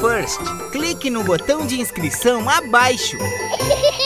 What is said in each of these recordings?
First. Clique no botão de inscrição abaixo.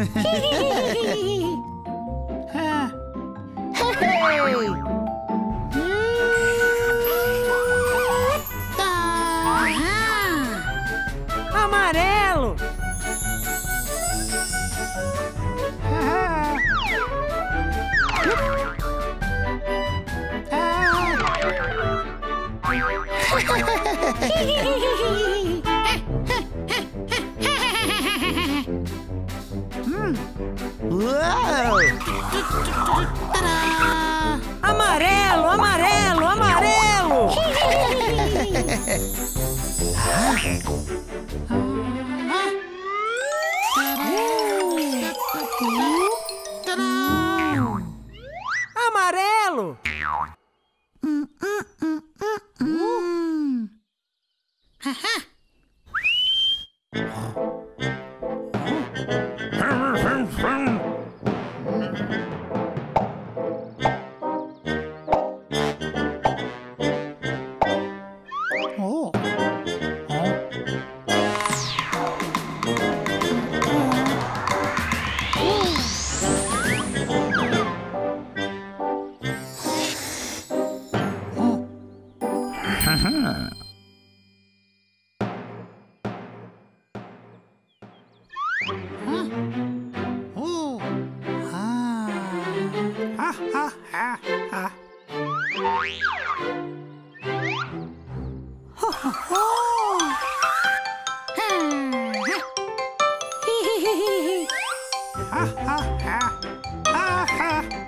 Amarelo! Ah. 这这这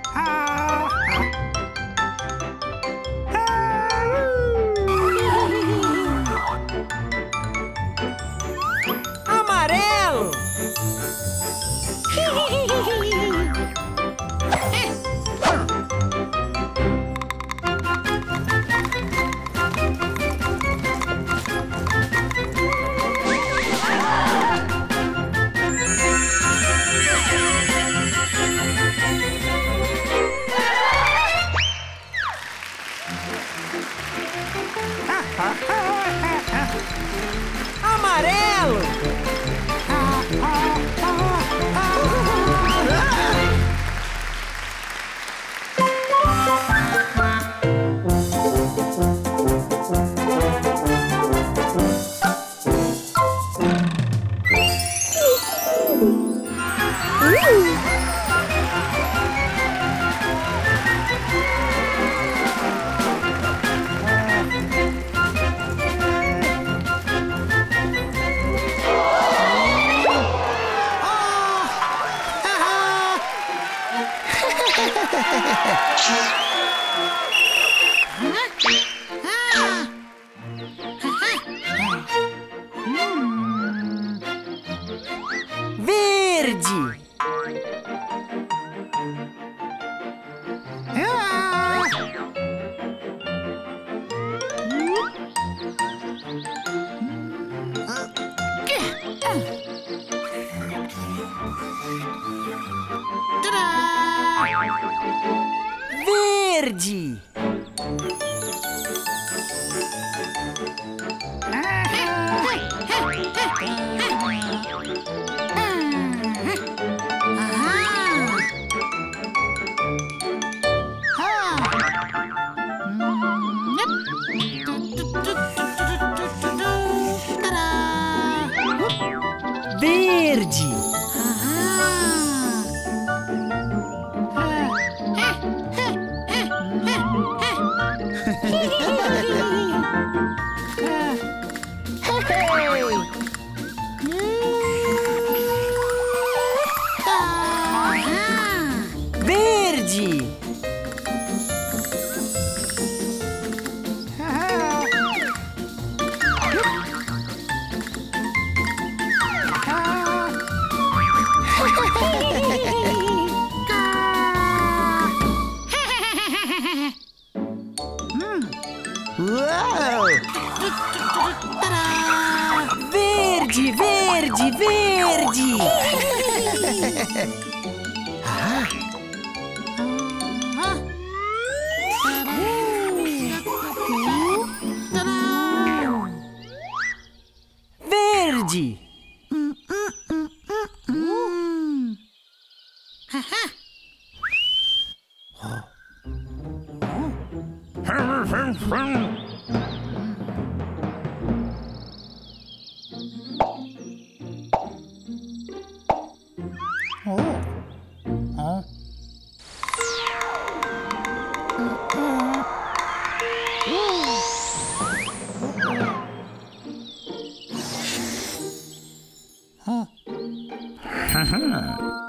Ha! Verde, verde, verde! Verde! Verde!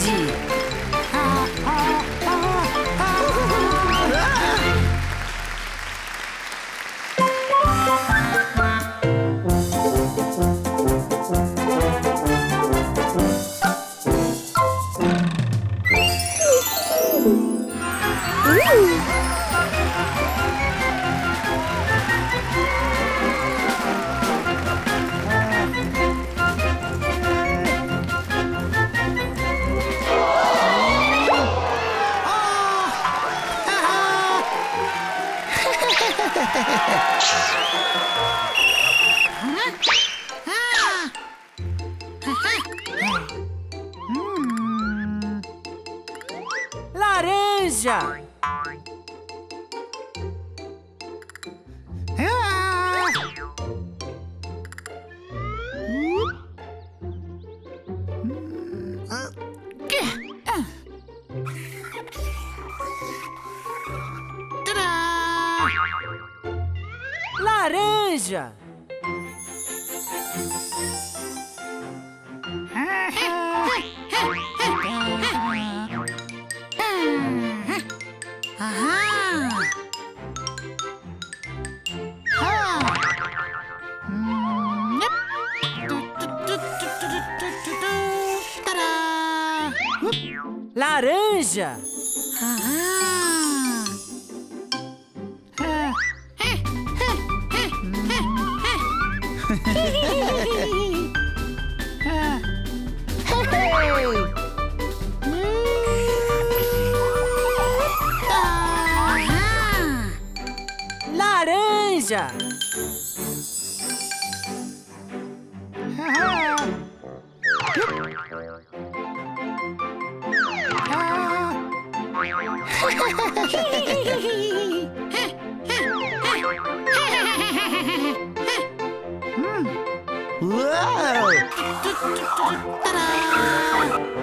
Verde! Laranja!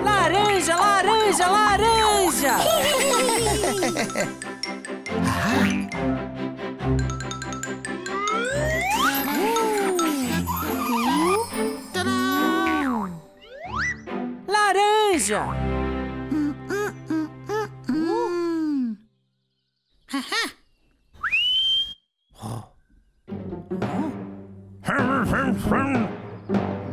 Laranja, laranja, laranja! Laranja! Hmm.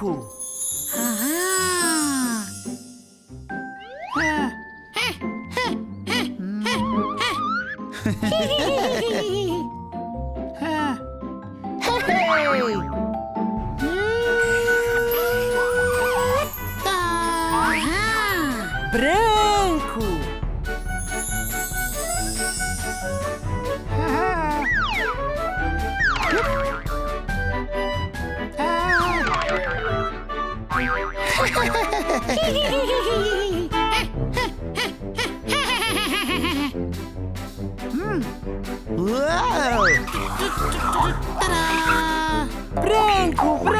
酷给我。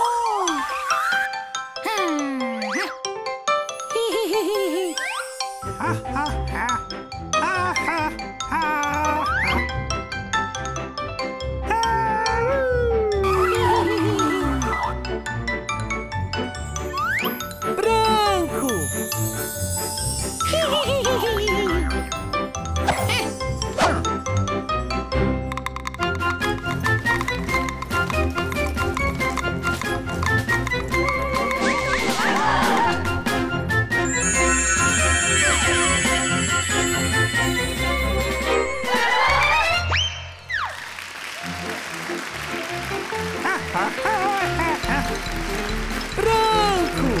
cool.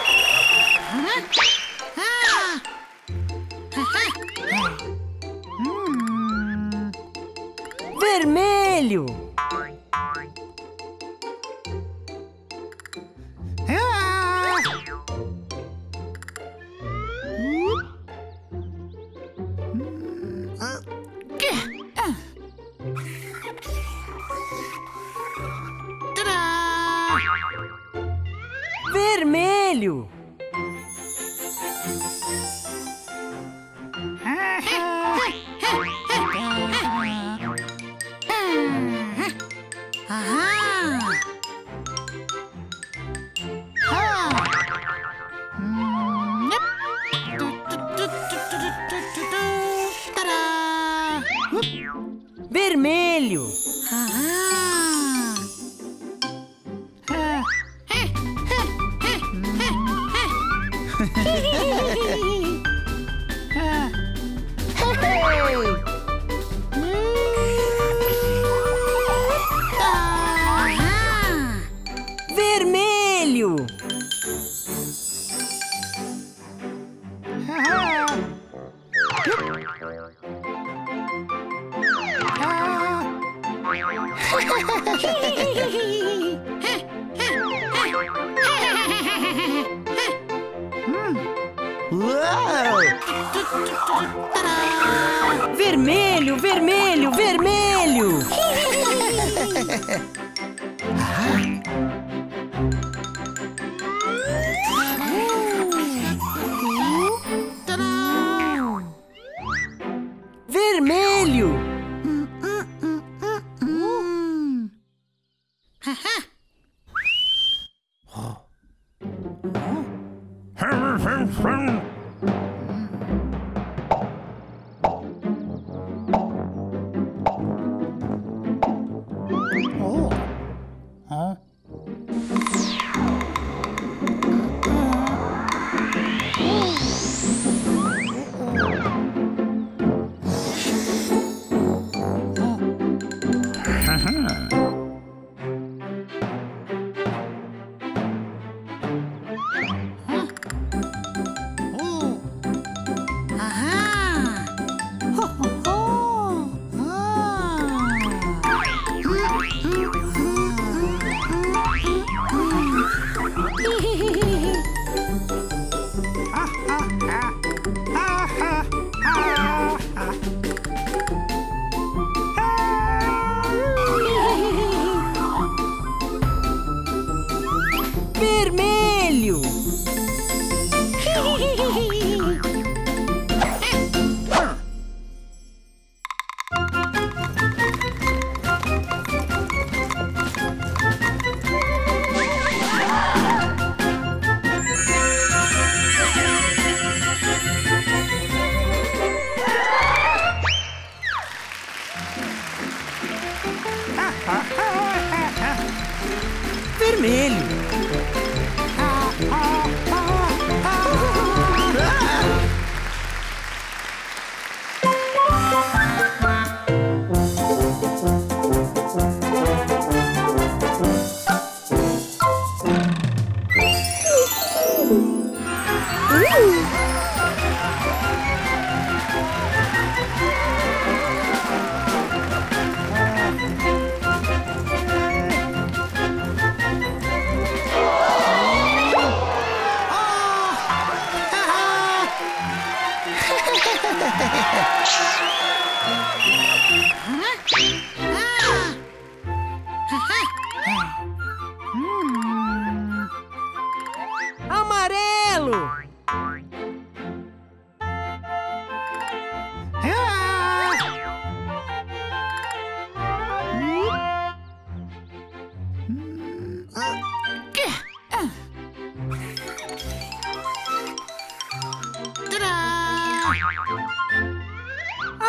Emilio.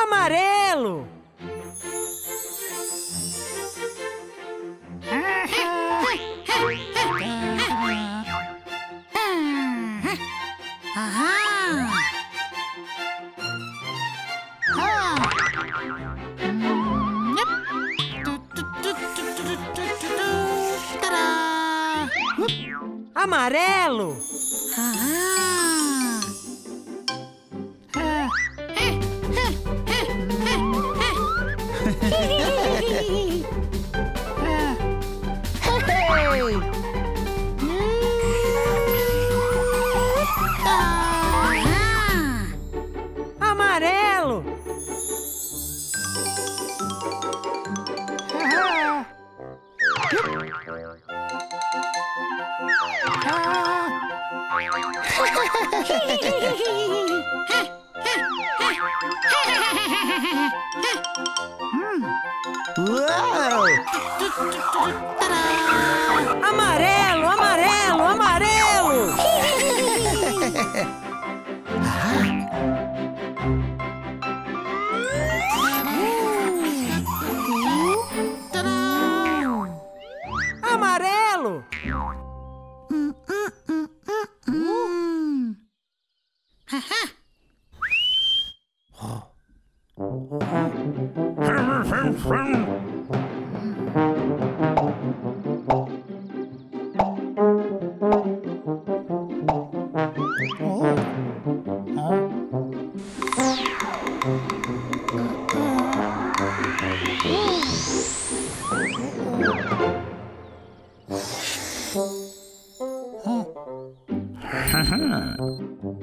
Amarelo. Amarelo, amarelo. Amarelo. Thank you.